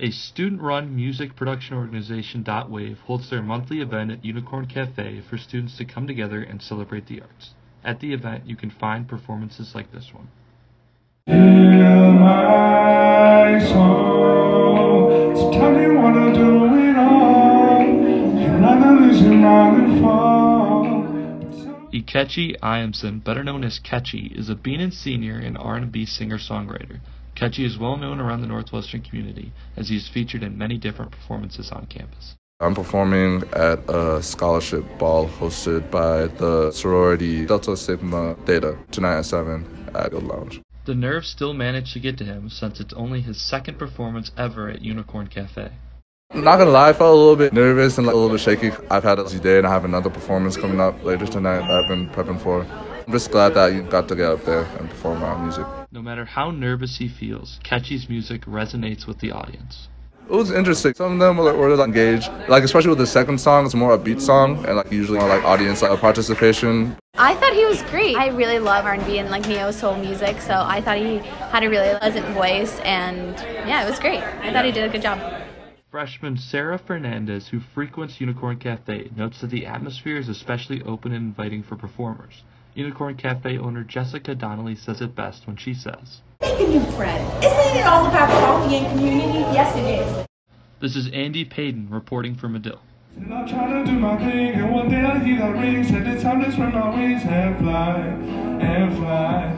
A student-run music production organization, Dot Wave, holds their monthly event at Unicorn Cafe for students to come together and celebrate the arts. At the event, you can find performances like this one. All. And fall. Ikechi Iamson, better known as Ketchy, is a Bienen senior and R&B singer-songwriter. Ketchy is well known around the Northwestern community as he is featured in many different performances on campus. I'm performing at a scholarship ball hosted by the sorority Delta Sigma Theta tonight at 7 at Guild Lounge. The nerves still manage to get to him since it's only his second performance ever at Unicorn Cafe. I'm not gonna lie, I felt a little bit nervous and like a little bit shaky. I've had a busy day and I have another performance coming up later tonight that I've been prepping for. I'm just glad that you got to get up there and perform our music. No matter how nervous he feels, Ketchy's music resonates with the audience. It was interesting. Some of them were, were like, engaged, like especially with the second song. It's more a beat song and like usually more like audience like participation. I thought he was great. I really love R&B and like neo soul music, so I thought he had a really pleasant voice, and yeah, it was great. I thought he did a good job. Freshman Sarah Fernandez, who frequents Unicorn Cafe, notes that the atmosphere is especially open and inviting for performers. Unicorn Cafe owner Jessica Donnelly says it best when she says, Make a new friend. Isn't it all about coffee and community? Yes, it is. This is Andy Paden reporting for Medill. And I'm trying to do my thing, and one day I hear that ring, said it's time to spread my wings and fly, and fly.